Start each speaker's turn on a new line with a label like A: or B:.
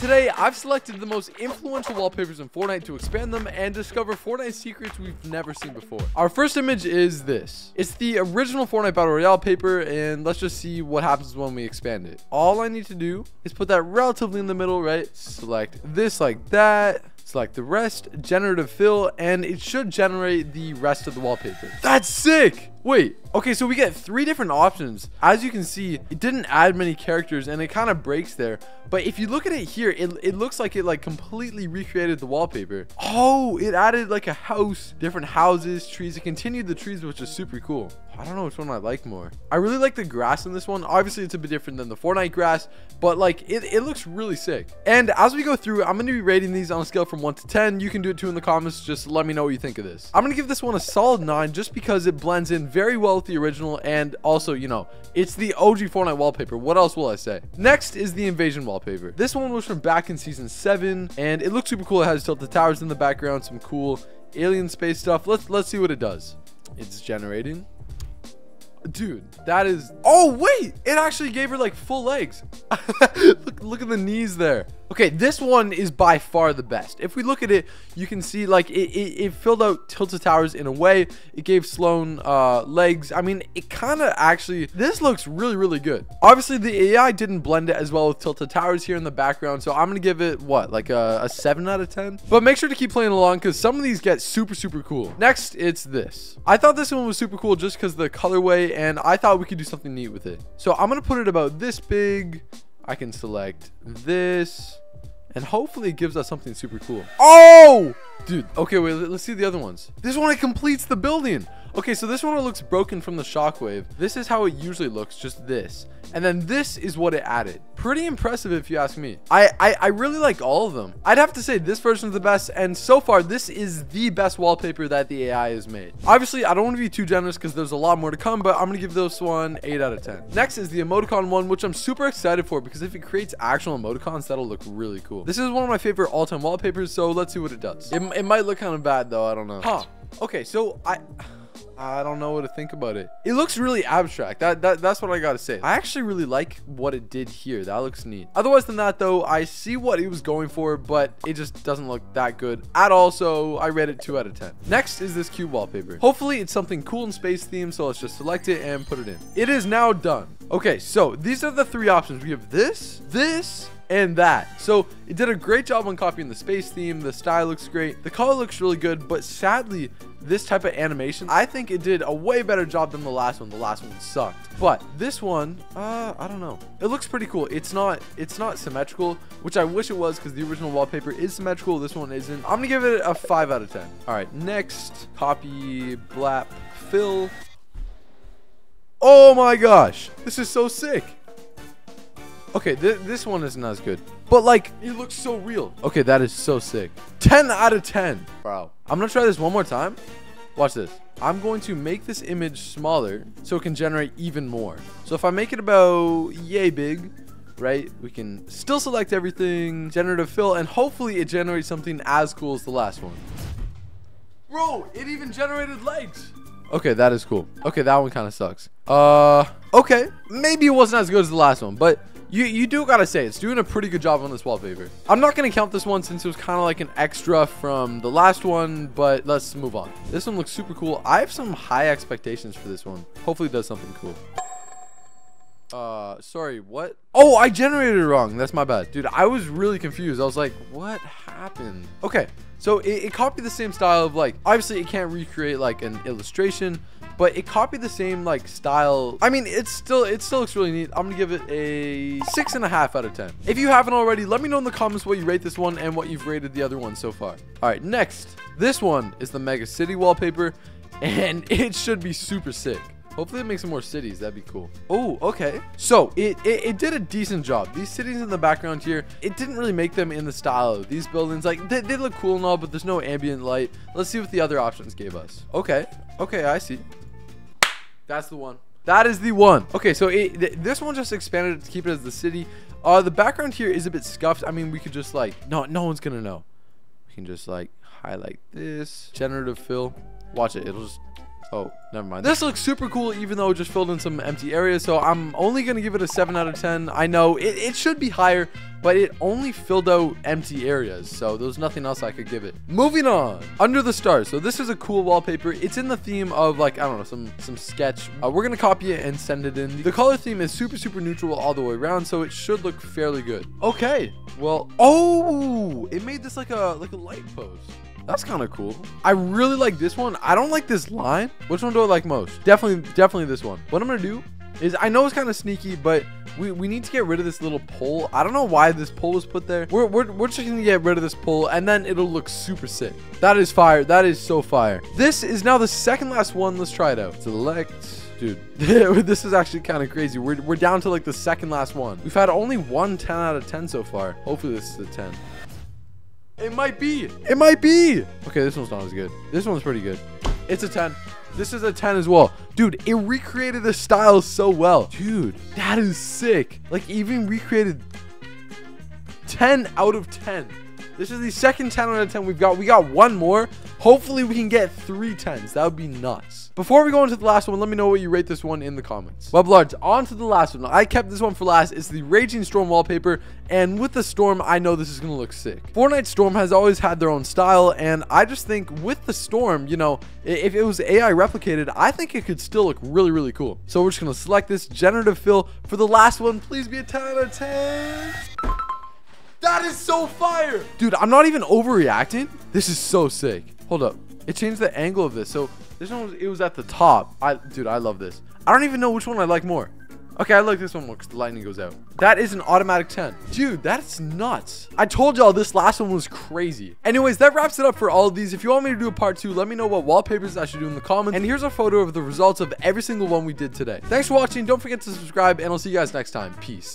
A: Today, I've selected the most influential wallpapers in Fortnite to expand them and discover Fortnite secrets we've never seen before. Our first image is this. It's the original Fortnite Battle Royale paper, and let's just see what happens when we expand it. All I need to do is put that relatively in the middle, right? Select this like that select the rest, generative fill, and it should generate the rest of the wallpaper. That's sick! Wait, okay, so we get three different options. As you can see, it didn't add many characters and it kind of breaks there. But if you look at it here, it, it looks like it like completely recreated the wallpaper. Oh, it added like a house, different houses, trees. It continued the trees, which is super cool. I don't know which one I like more. I really like the grass in this one. Obviously, it's a bit different than the Fortnite grass, but like it, it looks really sick. And as we go through, I'm going to be rating these on a scale from 1 to 10. You can do it too in the comments. Just let me know what you think of this. I'm going to give this one a solid 9 just because it blends in very well with the original and also, you know, it's the OG Fortnite wallpaper. What else will I say? Next is the Invasion wallpaper. This one was from back in Season 7 and it looks super cool. It has Tilted Towers in the background, some cool alien space stuff. Let's, let's see what it does. It's generating. Dude, that is... Oh, wait! It actually gave her, like, full legs. look, look at the knees there. Okay, this one is by far the best. If we look at it, you can see like it, it, it filled out Tilted Towers in a way. It gave Slone uh, legs. I mean, it kind of actually, this looks really, really good. Obviously, the AI didn't blend it as well with Tilted Towers here in the background. So I'm going to give it, what, like a, a 7 out of 10? But make sure to keep playing along because some of these get super, super cool. Next, it's this. I thought this one was super cool just because the colorway and I thought we could do something neat with it. So I'm going to put it about this big. I can select this and hopefully it gives us something super cool. Oh! Dude, okay, wait, let's see the other ones. This one, it completes the building. Okay, so this one looks broken from the shockwave. This is how it usually looks, just this. And then this is what it added. Pretty impressive if you ask me. I, I, I really like all of them. I'd have to say this version is the best. And so far, this is the best wallpaper that the AI has made. Obviously, I don't want to be too generous because there's a lot more to come, but I'm going to give this one 8 out of 10. Next is the emoticon one, which I'm super excited for because if it creates actual emoticons, that'll look really cool. This is one of my favorite all-time wallpapers, so let's see what it does. It, it might look kind of bad though, I don't know. Huh. Okay, so I... I don't know what to think about it. It looks really abstract. That, that That's what I gotta say. I actually really like what it did here. That looks neat. Otherwise than that, though, I see what it was going for, but it just doesn't look that good at all, so I rate it 2 out of 10. Next is this cube wallpaper. Hopefully, it's something cool in space theme, so let's just select it and put it in. It is now done. Okay, so these are the three options. We have this, this, and that. So it did a great job on copying the space theme. The style looks great. The color looks really good, but sadly, this type of animation, I think it did a way better job than the last one. The last one sucked. But this one, uh, I don't know. It looks pretty cool. It's not, it's not symmetrical, which I wish it was because the original wallpaper is symmetrical. This one isn't. I'm gonna give it a five out of 10. All right, next, copy, blap, fill. Oh my gosh, this is so sick. Okay, th this one isn't as good. But like, it looks so real. Okay, that is so sick. 10 out of 10. Wow. I'm gonna try this one more time. Watch this. I'm going to make this image smaller so it can generate even more. So if I make it about yay big, right, we can still select everything, generative fill, and hopefully it generates something as cool as the last one. Bro, it even generated legs. Okay, that is cool. Okay, that one kind of sucks. Uh, okay. Maybe it wasn't as good as the last one, but you, you do gotta say, it's doing a pretty good job on this wallpaper. I'm not gonna count this one since it was kind of like an extra from the last one, but let's move on. This one looks super cool. I have some high expectations for this one. Hopefully it does something cool. Uh, sorry, what? Oh, I generated it wrong. That's my bad. Dude, I was really confused. I was like, what happened? Okay, so it, it copied the same style of like, obviously it can't recreate like an illustration, but it copied the same like style. I mean, it's still it still looks really neat. I'm gonna give it a six and a half out of ten. If you haven't already, let me know in the comments what you rate this one and what you've rated the other one so far. All right, next, this one is the Mega City wallpaper, and it should be super sick. Hopefully it makes some more cities. That'd be cool. Oh, okay. So it, it, it, did a decent job. These cities in the background here, it didn't really make them in the style of these buildings. Like they, they look cool and all, but there's no ambient light. Let's see what the other options gave us. Okay. Okay, I see. That's the one. That is the one. Okay, so it, th this one just expanded to keep it as the city. Uh, the background here is a bit scuffed. I mean, we could just like, no, no one's gonna know. We can just like highlight this, generative fill. Watch it. It'll just Oh, never mind. This looks super cool, even though it just filled in some empty areas. So I'm only going to give it a 7 out of 10. I know it, it should be higher, but it only filled out empty areas. So there's nothing else I could give it. Moving on. Under the stars. So this is a cool wallpaper. It's in the theme of like, I don't know, some, some sketch. Uh, we're going to copy it and send it in. The color theme is super, super neutral all the way around. So it should look fairly good. Okay. Well, oh, it made this like a, like a light post. That's kind of cool. I really like this one. I don't like this line. Which one do I like most? Definitely, definitely this one. What I'm going to do is I know it's kind of sneaky, but we, we need to get rid of this little pole. I don't know why this pole was put there. We're, we're, we're just going to get rid of this pole and then it'll look super sick. That is fire. That is so fire. This is now the second last one. Let's try it out. Select dude this is actually kind of crazy we're, we're down to like the second last one we've had only one 10 out of 10 so far hopefully this is a 10 it might be. It might be. Okay, this one's not as good. This one's pretty good. It's a 10. This is a 10 as well. Dude, it recreated the style so well. Dude, that is sick. Like, even recreated 10 out of 10. This is the second 10 out of 10 we've got. We got one more. Hopefully, we can get three 10s. That would be nuts. Before we go into the last one, let me know what you rate this one in the comments. Well, Bloods, on to the last one. I kept this one for last. It's the Raging Storm wallpaper, and with the Storm, I know this is going to look sick. Fortnite Storm has always had their own style, and I just think with the Storm, you know, if it was AI replicated, I think it could still look really, really cool. So we're just going to select this generative fill for the last one. Please be a 10 out of 10. That is so fire. Dude, I'm not even overreacting. This is so sick. Hold up. It changed the angle of this. So this one was, it was at the top. I, dude, I love this. I don't even know which one I like more. Okay, I like this one more because the lightning goes out. That is an automatic 10. Dude, that's nuts. I told y'all this last one was crazy. Anyways, that wraps it up for all of these. If you want me to do a part two, let me know what wallpapers I should do in the comments. And here's a photo of the results of every single one we did today. Thanks for watching. Don't forget to subscribe, and I'll see you guys next time. Peace.